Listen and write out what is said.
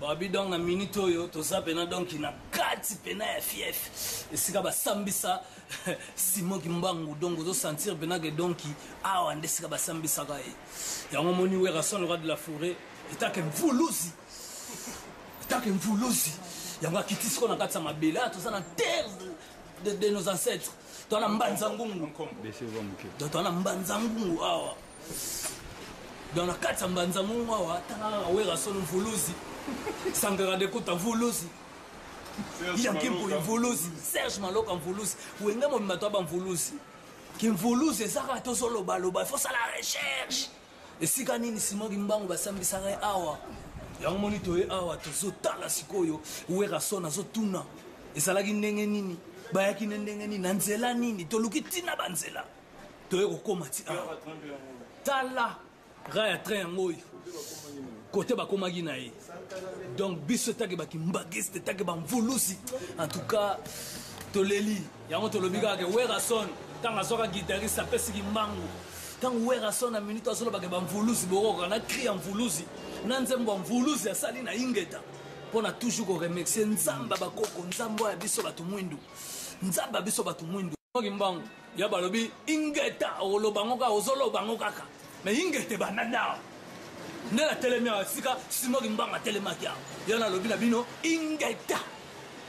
Balobi donc na minute oyo toza pena donc na kati pena ya fief esika basambisa Simon Kimbangu donc ozo sentir pena ke donc awa nde esika basambisaka ye yango moni Werrason le roi de la forêt etake mvuluzi etake mvuluzi yango akiti siko na kati ya mabele awa toza na terre de, de nos ancêtres toza na mbanza ngungu toza na mbanza ngungu awa donc na kati ya mbanza mongo awa tala kaka wera solo mvuluzi sangara dekuta mvuluzi yankimpuya mvuluzi serge maloka mvuluzi wenge mobimba to aba mvuluzi kimvuluzi eza kaka tozolobaloba ifo sala recherche esika nini simon kimbangu basambisaka ye awa yango moni toye awa tozotala sikoyo wera son azotuna ezalaki ndenge nini bayaki na ndenge nini na nzela nini toluki ntina banzela toye kokoma ti awa tala ra ya train yango oyo kote bakomaki na ye donc biso etake bakimbagiste etake bamvulusi en tout cas toleli yango tolobi kaka ke werason ntango azwaka guitariste apesi kimbangu ntango werason na minute azolobaka bamvulusi bokokoka na kri ya mvulusi na nzembo ya mvulusi asali na ingeta mpo na toujours koremercie nzambe bakoko nzambe oyo ya biso bato mwindu nzambe ya biso bato mwindu kimbangu ya balobi ingeta oloba ngo kaka ozoloba ngo kaka me ingeta ebanda nde awa nde natelemi awa esika simo kimbangu atelemaki awa yana alobi na bino ingeta